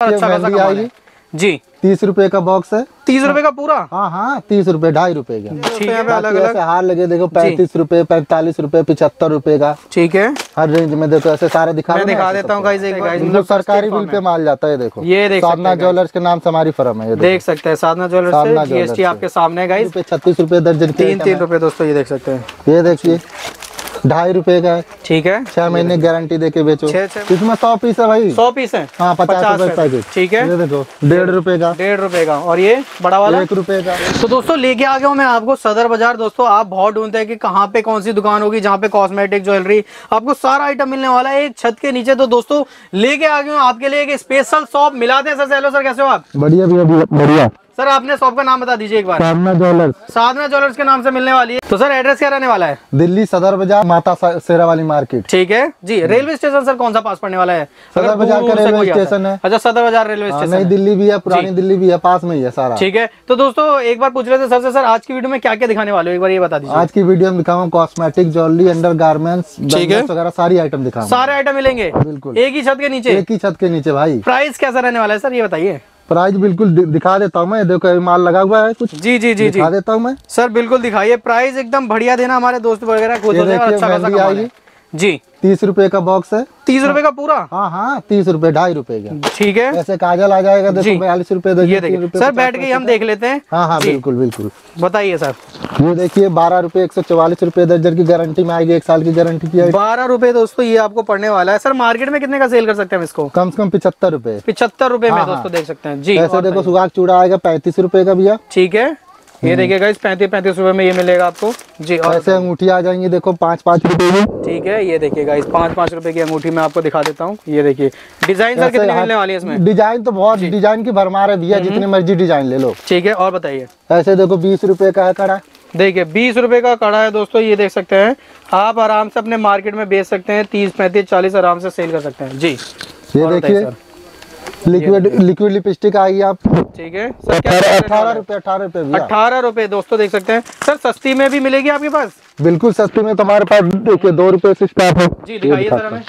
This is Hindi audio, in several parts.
अच्छा खासा आएगी जी। तीस रुपए का बॉक्स है। तीस रुपए का पूरा? हाँ हाँ तीस रुपए ढाई रुपए का। अलग अलग हार लगे देखो पैंतीस रुपए पैंतालीस रुपए पिछहत्तर रुपए का। ठीक है। हर रेंज में देखो ऐसे सारे दिखा मैं दिखा देता हूँ बार। सरकारी बिल पे माल जाता है देखो। ये देख साधना हैं ज्वेलर्स के नाम से हमारी फर्म है देख सकते हैं साधना ज्वेलर्स साधना जीएसटी आपके सामने है गाइस छत्तीस रुपए दर्जन तीन तीन रुपए दोस्तों ये देख सकते हैं। ये देखिए। ढाई रुपए का है। ठीक है। छह महीने गारंटी दे के बेचो इसमें सौ पीस है भाई। सौ पीस है। हाँ पचास रुपए पैकेट। ठीक है। देखो डेढ़ रुपए का। डेढ़ रुपए का। और ये बड़ा वाला? एक रुपए का। तो दोस्तों लेके आ गया हूँ मैं आपको सदर बाज़ार। दोस्तों आप बहुत ढूंढते हैं कि कहाँ पे कौन सी दुकान होगी जहाँ पे कॉस्मेटिक ज्वेलरी आपको सारा आइटम मिलने वाला है। एक छत के नीचे तो दोस्तों लेके आ गया हूँ आपके लिए एक स्पेशल शॉप मिलाते हैं सर। हेलो सर कैसे हो आप? बढ़िया भैया बढ़िया। सर आपने शॉप का नाम बता दीजिए एक बार। साधना ज्वेलर्स। साधना ज्वेलर्स के नाम से मिलने वाली है। तो सर एड्रेस क्या रहने वाला है? दिल्ली सदर बाज़ार माता सा- शेरा वाली मार्केट। ठीक है। जी रेलवे स्टेशन सर कौन सा पास पड़ने वाला है? सदर बाज़ार का रेलवे स्टेशन है। अच्छा सदर बाज़ार रेलवे हाँ, स्टेशन नई दिल्ली भी है पुरानी दिल्ली भी है पास में ही है सारा। ठीक है। तो दोस्तों एक बार पूछ रहे थे सबसे सर आज की वीडियो में क्या क्या दिखाने वाले हो? एक बार ये बता दीजिए। आज की वीडियो में दिखाऊँगा कॉस्मेटिक ज्वेलरी अंडर गार्मेंट्स है। वगैरह सारी आइटम दिखाऊँगा। सारे आइटम मिलेंगे? बिल्कुल। एक ही छत के नीचे? एक ही छत के नीचे भाई। प्राइस कैसा रहने वाला है सर ये बताइए। प्राइस बिल्कुल दिखा देता हूँ मैं। देखो माल लगा हुआ है कुछ जी जी जी जी। दिखा देता हूँ मैं। सर बिल्कुल दिखाइए। प्राइस एकदम बढ़िया देना हमारे दोस्त वगैरह देखिए, अच्छा खासा है। जी। तीस रुपए का बॉक्स है। तीस रुपए का पूरा? हाँ हाँ तीस रुपए ढाई रुपए का। ठीक है। ऐसे काजल आ जाएगा। देखो बयालीस रुपए सर बैठ के हम देख लेते हैं। हाँ हाँ बिल्कुल बिल्कुल। बताइए सर। ये देखिए बारह रूपए एक सौ चौवालीस रुपए दर्जन की गारंटी में आएगी एक साल की गारंटी की बारह रुपए दोस्तों ये आपको पड़ने वाला है। सर मार्केट में कितने का सेल कर सकते हैं इसको? कम से कम पिछहत्तर रूपए। पिछहत्तर रूपए में हाँ, दोस्तों हाँ। देख सकते हैं। जी। ऐसे देखो सुहाग चूड़ा आएगा पैंतीस रुपए का भैया। ठीक है। ये देखिए गाइस पैंतीस पैंतीस रुपए में ये मिलेगा आपको। जी और ऐसे अंगूठी आ जाएँगी देखो पाँच पाँच रुपए की। ठीक है ये देखिए गाइस पाँच पाँच रुपए की अंगूठी मैं आपको दिखा देता हूँ। ये देखिए डिज़ाइन सर कितने मिलने वाली है इसमें? डिज़ाइन तो बहुत डिज़ाइन की भरमार है भैया जितनी मर्ज़ी डिज़ाइन ले लो। ठीक है और बताइए। ऐसे देखो बीस रुपए का है कड़ा। देखिए बीस रुपए का कड़ा है दोस्तों ये देख सकते हैं। आप आराम से अपने मार्केट में बेच सकते हैं तीस पैंतीस चालीस आराम से सेल कर सकते हैं। जी ये देखिए लिक्विड लिक्विड लिपस्टिक आएगी आप। ठीक है अठारह रुपए अठारह रुपए अठारह रुपए दोस्तों देख सकते हैं। सर सस्ती में भी मिलेगी आपके पास? बिल्कुल सस्ती में तुम्हारे पास देखिए दो रुपए से स्टार्ट है। जी दिखाइए सर हमें।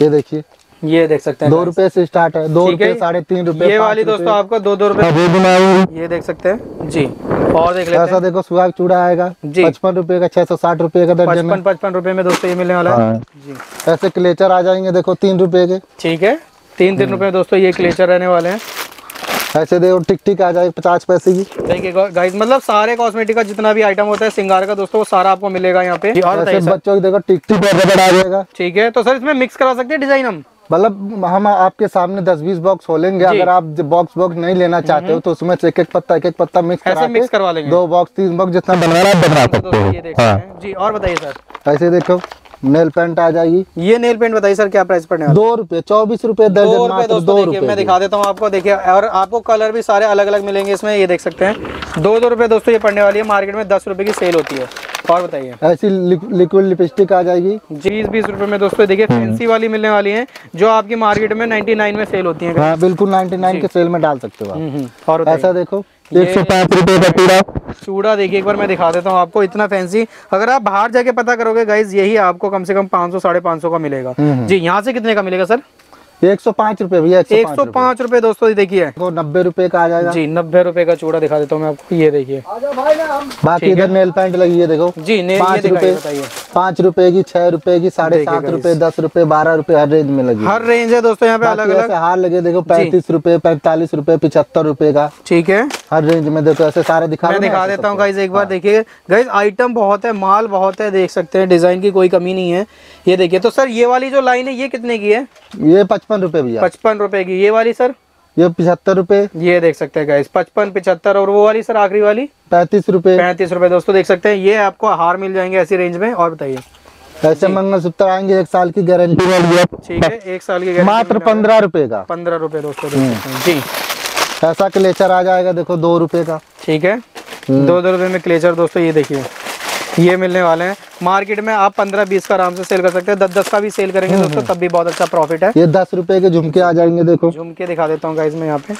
ये देखिए। ये देख सकते हैं दो रुपए से स्टार्ट है। दो रुपए साढ़े तीन रुपए ये वाली दोस्तों आपको दो दो रुपए। ये देख सकते हैं। जी और देख लेते ऐसा हैं। देखो सुहाग चूड़ा आएगा। जी। पचपन रुपए का छह सौ साठ रुपए का दर्जन पचपन पचपन रुपए में दोस्तों ये मिलने वाला है। हाँ। जी। ऐसे क्लेचर आ जाएँगे देखो तीन रुपए के। ठीक है। तीन तीन रुपए दोस्तों ये क्लेचर रहने वाले हैं। ऐसे देखो टिक टिक आ जाएगी पचास पैसे की। देखिए गाइस मतलब सारे कॉस्मेटिक का जितना भी आइटम होता है सिंगार का दोस्तों वो सारा आपको मिलेगा यहाँ पे। और ऐसे बच्चों की देखो टिक टिक आ जाएगा ठीक है तो सर इसमें मिक्स करा सकते हैं डिज़ाइन हम? मतलब हम आपके सामने दस बीस बॉक्स खोलेंगे। अगर आप बॉक्स बॉक्स नहीं लेना चाहते हो तो उसमें से एक एक पत्ता एक एक पत्ता मिक्स करा मिक्स करवा लेंगे। दो बॉक्स तीन बॉक्स जितना बनवाना है बना हो। सकते हाँ। हैं। जी और बताइए सर। ऐसे देखो। नेल पेंट आ जाएगी। ये नेल पेंट बताइए सर क्या प्राइस पड़ने दो रुपए चौबीस रुपए दो दर्जन रुपए मात्र दो रुपए मैं दिखा देता हूँ आपको देखिए और आपको कलर भी सारे अलग अलग मिलेंगे इसमें ये देख सकते हैं। दो दो रुपए दोस्तों ये पड़ने वाली है मार्केट में दस रुपए की सेल होती है। और बताइए। ऐसी लिक्विड लिपस्टिक आ जाएगी। बीस बीस रुपए में दोस्तों देखिए फैंसी वाली मिलने वाली है जो आपकी मार्केट में 99 में सेल होती है हाँ बिल्कुल 99 के सेल में डाल सकते हो आप। हम्म, और ऐसा देखो एक सौ पाँच रुपए का पूरा चूड़ा देखिए एक बार मैं दिखा देता हूँ आपको इतना फैंसी अगर आप बाहर जाके पता करोगे गाइज़ यही आपको कम से कम 500 साढ़े पाँच सौ का मिलेगा। हम्म। जी यहाँ से कितने का मिलेगा सर एक सौ पाँच रुपए भैया एक सौ पाँच रुपए। दोस्तों ये देखिए। देखो नब्बे रुपए का आ जाएगा। जी नब्बे रुपए का चूड़ा दिखा देता हूँ मैं आपको ये देखिए। बाकी इधर नेल पेंट लगी है देखो। जी पाँच रुपए पाँच रुपए की छह रुपए की साढ़े सात। रुपए दस रुपए बारह रुपए हर रेंज में लगी। हर रेंज है दोस्तों यहाँ पे अलग अलग हार लगे देखो पैंतीस रुपए पैंतालीस रुपए पिछहत्तर रुपए का। ठीक है। हर रेंज में देखो ऐसे सारे दिखा हैं दिखा देता हूँ गाइज़ एक बार देखिए। गाइज़ आइटम बहुत है माल बहुत है देख सकते हैं डिज़ाइन की कोई कमी नहीं है। ये देखिए तो सर ये वाली जो लाइन है ये कितने की है? ये पचपन रुपए भैया। पचपन रुपए की। ये वाली सर? ये पिछहत्तर रुपए। ये देख सकते हैं गाइज़ पचपन पिछहत्तर और वो वाली सर आखिरी वाली? पैंतीस रूपए। पैंतीस रूपए दोस्तों देख सकते हैं। ये आपको हार मिल जाएँगे ऐसी रेंज में। और बताइए। ऐसे मंगलसूत्र आएँगे एक साल की गारंटी वाली है ठीक है एक साल की मात्र पंद्रह रुपए का। पंद्रह रुपए दोस्तों देख सकते हैं। जी। ऐसा क्लेचर आ जाएगा देखो दो रुपए का। ठीक है। हम्म। दो दो रुपए में क्लेचर दोस्तों ये देखिए। ये मिलने वाले हैं। मार्केट में आप पंद्रह बीस का आराम से सेल कर सकते हैं। दस दस का भी सेल करेंगे हम्म, दोस्तों तब भी बहुत अच्छा प्रॉफिट है। ये दस रुपए के झुमके आ जाएँगे देखो। झुमके दिखा देता हूँ गाइज़ में यहाँ पे।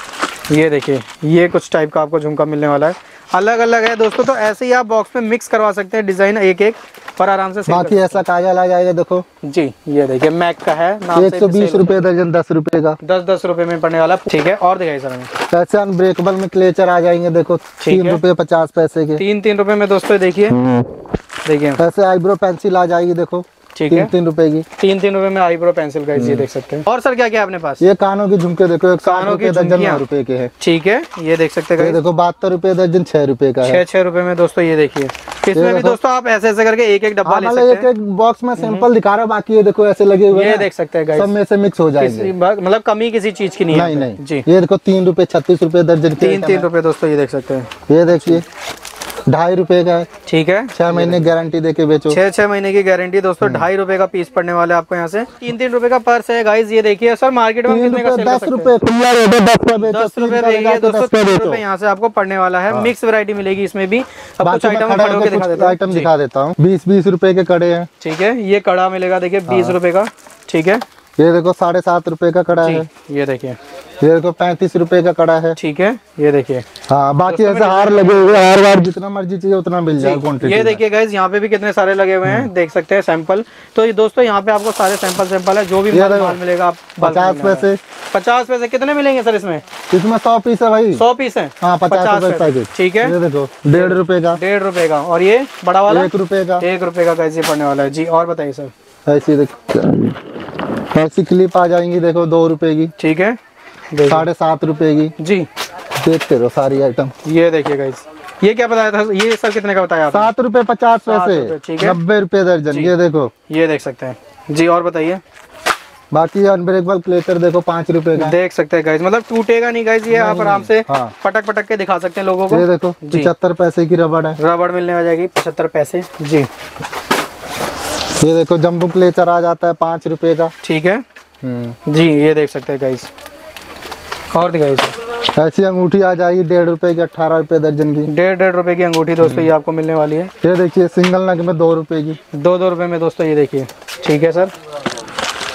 ये देखिए ये कुछ टाइप का आपको झुमका मिलने वाला है। अलग अलग है दोस्तों तो ऐसे ही आप बॉक्स में मिक्स करवा सकते हैं। डिज़ाइन एक एक और आराम से बाकी ऐसा काजल आ जाएगा देखो। जी ये देखिए मैक का है एक सौ बीस रूपए दर्जन दस रूपए का। दस दस रूपए में पड़ने वाला ठीक है और दिखाई सर ऐसे अनब्रेकेबल में क्लेचर आ जाएँगे देखो तीन रूपए पचास पैसे के। तीन तीन रूपए में दोस्तों देखिए। देखिए। ऐसे आईब्रो पेंसिल आ जाएगी देखो। ठीक है। तीन तीन रुपए की। तीन तीन रुपए में आईब्रो पेंसिल का ये देख सकते हैं। और सर क्या क्या अपने पास? ये कानों के झुमके देखो एक कानों के दर्जन नौ रुपए के है। ठीक है ये देख सकते हैं देखो बहत्तर रुपए दर्जन छह रुपए का है। छह छह रुपए में दोस्तों ये देखिए। इसमें भी दोस्तों आप ऐसे ऐसे करके एक एक डब्बा हाँ, ले मतलब सकते एक हैं। एक बॉक्स में सैंपल दिखा रहा हूँ, बाकी ये देखो ऐसे लगे हुए ये देख सकते हैं सब में से मिक्स हो जाएँगे। मतलब कमी किसी चीज़ की नहीं है। नहीं नहीं। जी। ये देखो तीन रुपए छत्तीस रुपए दर्जन तीन तीन। रुपए दोस्तों ये देख सकते हैं। ये देखिए। ढाई रुपए का ठीक है। छह महीने गारंटी दे के बेचो। छह छह महीने की गारंटी दोस्तों हम्म। ढाई रुपए का पीस पड़ने वाला है आपको यहाँ से। तीन तीन रुपए का पर्स है गाइस ये देखिए सर मार्केट में कितने का दस रुपए है? दस रुपए दोस्तों यहाँ से आपको पड़ने वाला है। मिक्स वैरायटी मिलेगी इसमें भी। अब कुछ आइटम दिखा देता हूँ। आइटम दिखा देता हूँ। बीस बीस रुपए के कड़े है। ठीक है ये कड़ा मिलेगा देखिये बीस हाँ। रुपए का। ठीक है। ये देखो साढ़े सात रुपए का कड़ा है। ये देखिए। ये देखो पैंतीस रुपए का कड़ा है। ठीक है ये देखिए। हाँ बाकी ऐसे हार लगे हुए हार वार जितना मर्ज़ी चाहिए उतना मिल जाएगा क्वान्टिटी ये देखिए गाइज़ यहाँ पे भी कितने सारे लगे हुए हम्म। हैं देख सकते हैं सैंपल तो ये दोस्तों यहाँ पे आपको सारे सैंपल सैंपल है जो भी माल मिलेगा आप पचास। पैसे पचास पैसे कितने मिलेंगे सर इसमें? इसमें सौ पीस है भाई। सौ पीस है। हाँ पचास पैकेट। ठीक है। ये देखो डेढ़ रुपए का। डेढ़ रुपए का। और ये बड़ा वाला? एक रुपए का। एक रुपए का कैसे पड़ने वाला है। जी और बताइए सर। ऐसी देखो ऐसी क्लिप आ जाएँगी देखो दो रुपए की। ठीक है। साढ़े सात रुपए की। जी। देखते रहो सारी आइटम ये देखिए गाइज़ ये क्या बताया था? ये सर कितने का बताया सात रुपए पचास पैसे नब्बे रुपए दर्जन ये देखो। ये देख सकते हैं। जी और बताइए। बाकी अनब्रेकेबल क्लेचर देखो पाँच रुपए का। देख सकते हैं गाइज़ मतलब टूटेगा नहीं गाइज़ ये आप आराम से हाँ। पटक पटक के दिखा सकते हैं लोगों को। ये देखो पचहत्तर पैसे की रबड़ है। रबड़ मिलने आ जाएगी पचहत्तर पैसे। जी। ये देखो जम्बू क्लेचर आ जाता है पाँच रुपए का। ठीक है। हम्म। जी ये देख सकते हैं गाइस और दिखाइए सर। ऐसी अंगूठी आ जाएगी डेढ़ रुपए की अट्ठारह रुपए दर्जन की। डेढ़ डेढ़ रुपए की अंगूठी दोस्तों ये आपको मिलने वाली है। ये देखिए सिंगल नग में दो रुपए की। दो दो रुपए में दोस्तों ये देखिए। ठीक है सर।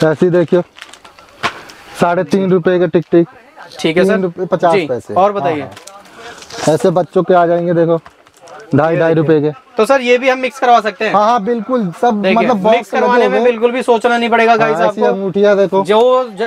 ऐसी देखियो साढ़े तीन रुपए के टिक टिक। ठीक है सर। पचास पैसे। और बताइए। हाँ, ऐसे बच्चों के आ जाएँगे देखो ढाई ढाई रुपए के। तो सर ये भी हम मिक्स करवा सकते हैं। हाँ हाँ बिल्कुल। सब मतलब मिक्स बॉक्स करवाने में बिल्कुल भी सोचना नहीं पड़ेगा गाइस आपको। अंगूठिया देखो। जो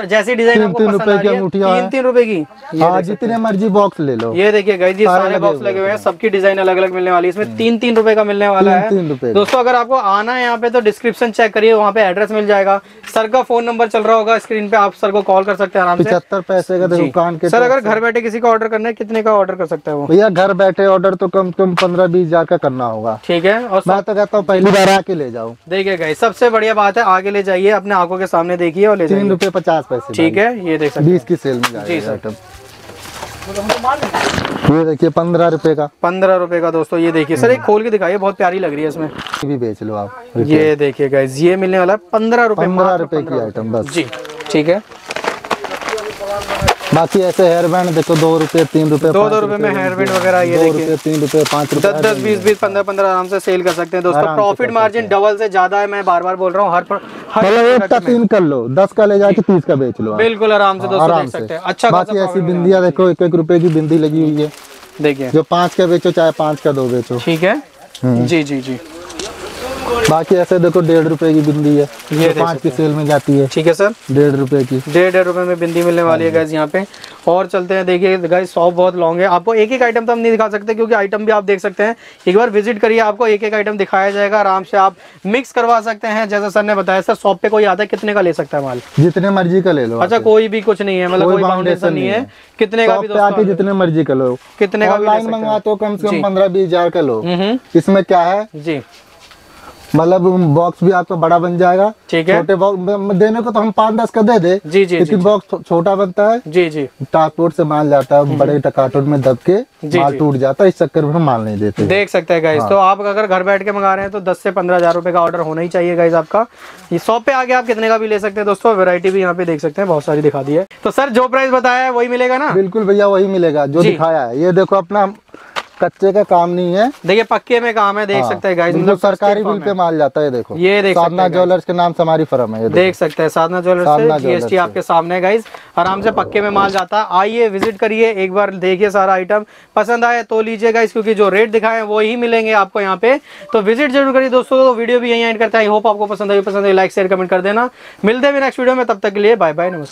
जैसी डिज़ाइन तीन- तीन पसंद रुपए की है अंगूठियाँ तीन तीन रुपए की। हाँ जितने मर्ज़ी बॉक्स ले लो। ये देखिए गाइस ये सारे बॉक्स लगे हुए हैं सबकी डिज़ाइन अलग अलग मिलने वाली है। इसमें तीन तीन रुपए का मिलने वाला है। तीन रुपए दोस्तों अगर आपको आना है यहाँ पे तो डिस्क्रिप्शन चेक करिए वहाँ पे एड्रेस मिल जाएगा। सर का फ़ोन नंबर चल रहा होगा स्क्रीन पे आप सर को कॉल कर सकते हैं आराम से। पिछहत्तर पैसे का देखो जी। कान के सर अगर घर बैठे किसी का ऑर्डर करना है कितने का ऑर्डर कर सकता है वो? भैया घर बैठे ऑर्डर तो कम से कम पंद्रह बीस हज़ार का करना होगा। ठीक है? और मैं तो कहता हूँ पहली बार आके ले जाओ। देखिए गाइस सबसे बढ़िया बात है आगे ले जाइए अपने आँखों के सामने देखिए और ले तीन जाइए। रुपए पचास पैसे ठीक है? ये देख सकते बीस की सेल में जी, सर। ये देखिए पंद्रह रुपए का। पंद्रह रुपए का दोस्तों ये देखिए। सर एक खोल के दिखाइए बहुत प्यारी लग रही है इसमें। ये भी बेच लो आप ये देखिए गाइस ये मिलने वाला है पंद्रह रुपए पंद्रह रुपए की आइटम बस। जी ठीक है? बाकी ऐसे हेयर बैंड देखो दो रुपए तीन रुपए दो दो रुपए में हेयर बैंड वगैरह ये देखिए। तीन रुपए पाँच रुपए दस दस बीस बीस पंद्रह पंद्रह आराम से सेल कर सकते हैं दोस्तों। प्रॉफिट मार्जिन डबल से ज़्यादा है मैं बार बार बोल रहा हूँ। हर हर मतलब एक का तीन कर लो दस का ले जाके तीस का बेच लो। बिल्कुल आराम से दोस्तों आराम से। अच्छा बाकी ऐसी बिंदिया देखो एक एक रुपए की बिंदी लगी हुई है। देखिए। जो पाँच का बेचो चाहे पाँच का दो बेचो। ठीक है? हम्म। जी जी जी। बाकी ऐसे देखो डेढ़ रुपए की बिंदी है ये देख पाँच की सेल में जाती है। ठीक है सर। डेढ़ रुपए की। डेढ़ डेढ़ रुपए में बिंदी मिलने वाली है गैस यहाँ पे। और चलते हैं देखिए गाइस शॉप बहुत लॉन्ग है। आपको एक एक आइटम तो हम नहीं दिखा सकते क्योंकि आइटम भी आप देख सकते हैं। एक बार विज़िट करिए आपको एक एक आइटम दिखाया जाएगा। आराम से आप मिक्स करवा सकते हैं जैसा सर ने बताया। सर शॉप पे कोई आता है कितने का ले सकता है माल? जितने मर्ज़ी का ले लो अच्छा कोई भी कुछ नहीं है मतलब कोई बाउंडेशन नहीं है। है। कितने का भी आके जितने मर्ज़ी का लो। कितने का भी ले ऑनलाइन सकते हैं। मंगवाते हो कम से कम पंद्रह बीस हज़ार का लो। हम्म। इसमें क्या है? जी। मतलब बॉक्स भी आपका बड़ा बन जाएगा। ठीक है। छोटे बॉक्स देने को तो हम पाँच दस का दे दे जी जी लेकिन बॉक्स छोटा बनता है। जी जी। ट्रांसपोर्ट से माल जाता है बड़े कार्टून में दब के माल टूट जाता है इस चक्कर में हम माल नहीं देते। देख सकते हैं हाँ। गाइस तो आप अगर घर बैठ के मंगा रहे हैं तो 10 से पंद्रह हज़ार रुपए का ऑर्डर होना ही चाहिए गाइस आपका। ये शॉप पे आगे आप कितने का भी ले सकते हैं दोस्तों वेरायटी भी यहाँ पे देख सकते हैं बहुत सारी दिखा दी है। तो सर जो प्राइस बताया है वही मिलेगा ना? बिल्कुल भैया वही मिलेगा जो। दिखाया है। ये देखो अपना कच्चे का काम नहीं है। देखिए पक्के में काम है देख हाँ, सकते हैं गाइस बिल्कुल सरकारी बिल पे माल जाता है देखो। ये देख साधना ज्वेलर्स के नाम से हमारी फर्म है ये देख सकते हैं साधना ज्वेलर्स जीएसटी आपके सामने गाइस आराम से पक्के में माल जाता है। आइए विज़िट करिए एक बार देखिए सारा आइटम पसंद आए तो लीजिएगा इस क्योंकि जो रेट दिखाए वो ही मिलेंगे आपको यहाँ पे। तो विज़िट ज़रूर करिए दोस्तों तो वीडियो भी यहीं एंड करते हैं। आई होप आपको पसंद आई पसंद आई लाइक शेयर कमेंट कर देना। मिलते हैं नेक्स्ट वीडियो में तब तक के लिए बाय बाय नमस्कार।